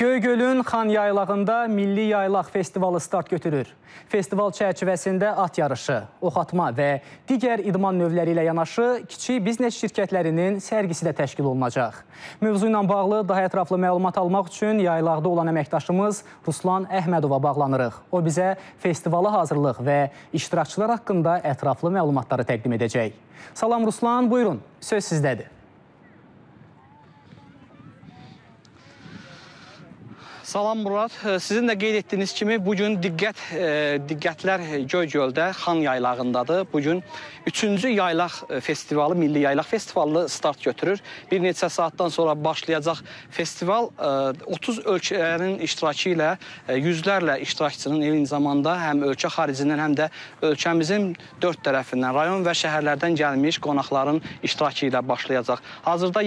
Göygölün Xan Yaylağında Milli Yaylaq Festivalı start götürür. Festival çərçivəsində at yarışı, oxatma və digər idman növləri ilə yanaşı kiçik biznes şirkətlərinin sərgisi də təşkil olunacaq. Mövzu ilə bağlı daha ətraflı məlumat almaq üçün yaylaqda olan əməkdaşımız Ruslan Əhmədova bağlanırıq. O bizə festivala hazırlıq və iştirakçılar haqqında ətraflı məlumatları təqdim edəcək. Salam Ruslan, buyurun, söz sizdədir. Salam Murad. Sizin də qeyd etdiyiniz kimi bu gün diqqət e, diqqətlər Göygöldə Xan yaylağındadır. Bu gün 3-cü yaylaq festivalı, Milli Yaylaq Festivalı start götürür. Bir neçə saatdan sonra başlayacaq festival 30 e, ölkələrin iştirakı ilə e, yüzlərlə iştirakçının eyni zamanda həm ölkə xaricindən, həm də ölkəmizin dörd tərəfindən, rayon və şəhərlərdən gəlmiş qonaqların iştirakı ilə başlayacaq. Hazırda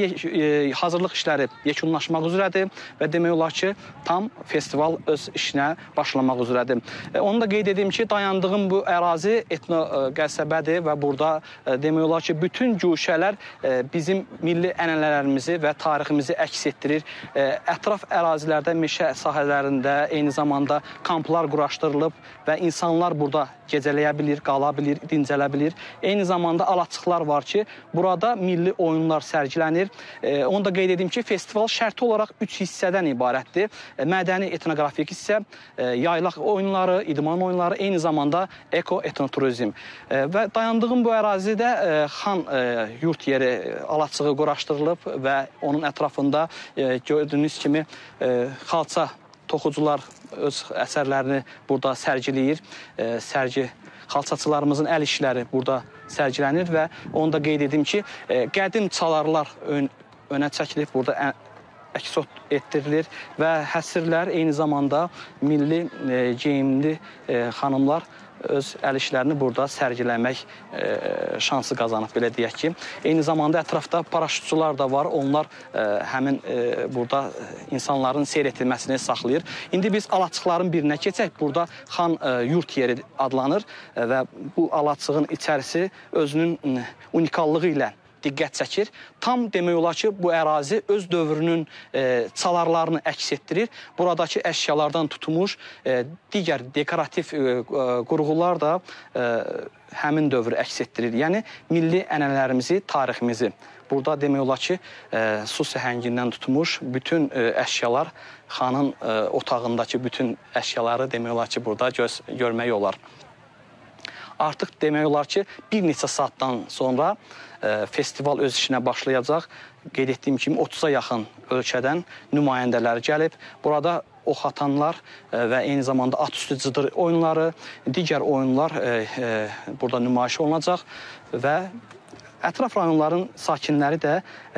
hazırlıq işləri yekunlaşmaq üzrədir və demək olar ki, tam festival öz işinə başlamaq üzrədir. E, onu da qeyd edim ki, dayandığım bu ərazi etno e, qəsəbədir və burada e, demək olar ki, bütün güşələr bizim milli ənənələrimizi və tariximizi əks etdirir. Ətraf ərazilərdə, meşə sahələrində eyni zamanda kamplar quraşdırılıb və insanlar burada gecələyə bilir, qala bilir, dincələ bilir. Eyni zamanda alaçıqlar var ki, burada milli oyunlar sərgilənir. Onu da qeyd edim ki, festival şərti olaraq 3 hissədən ibarətdir mədəni etnoqrafik hissə, e, yaylaq oyunları, idman oyunları, eyni zamanda eko-etnoturizm. E, və dayandığım bu ərazidə e, xan yurt yeri alaçığı quraşdırılıb və onun ətrafında gördüyünüz kimi xalça toxucular öz əsərlərini burada sərgiləyir. Sərgi xalçaçılarımızın əl işləri burada sərgilənir və onu da qeyd edim ki, qədim çalarlar ön, önə çəkilib burada əks etdirilir və həsrlər eyni zamanda milli e, geyimli e, xanımlar öz əl işlərini burada sərgiləmək e, şansı qazanıb belə deyək ki. Eyni zamanda ətrafda paraşütçülər də var. Onlar həmin burada insanların seyr etdirməsini saxlayır. İndi biz alaçıqların birinə keçək. Burada Xan yurt yeri adlanır və bu alaçığın içərisi özünün unikallığı ilə diqqət çəkir. Tam demək olar ki, bu ərazi öz dövrünün e, çalarlarını əks etdirir. Buradakı əşyalardan tutmuş e, digər dekorativ e, qurğular da həmin dövrü əks etdirir. Yəni milli ənənələrimizi, tariximizi. Burada demək olar ki, su səhəngindən tutmuş bütün əşyalar xanın otağındakı bütün əşyaları demək olar ki, burada göz görmək olar artıq demək olar ki, bir neçə saatdan sonra e, festival öz işinə başlayacaq. Qeyd etdiyim kimi 30-a yaxın ölkədən nümayəndələr gəlib. Burada ox atanlar e, və eyni zamanda at üstü cıdır oyunları, digər oyunlar e, burada nümayiş olunacaq və ətraf rayonların sakinləri də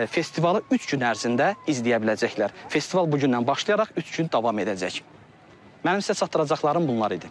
festivalı 3 gün ərzində izləyə biləcəklər. Festival bu gündən başlayaraq 3 gün davam edəcək. Mənim sizə çatdıracaqlarım bunlar idi.